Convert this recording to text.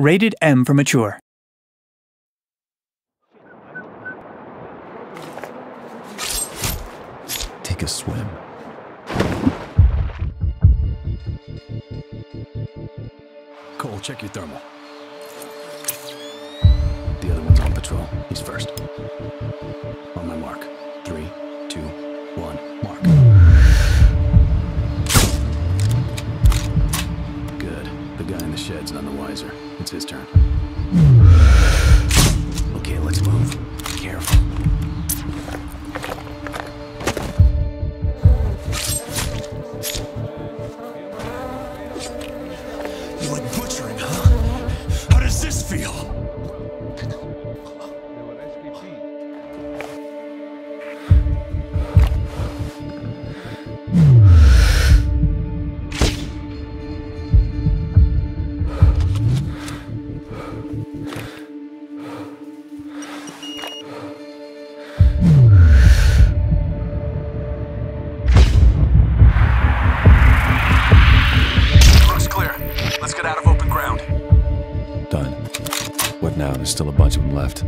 Rated M for mature. Take a swim. Cole, check your thermal. The other one's on patrol. He's first. On my mark. Three, two, guy in the shed's none the wiser. It's his turn. Okay, let's move. Careful. You like butchering, Let's get out of open ground. Done. What now? There's still a bunch of them left.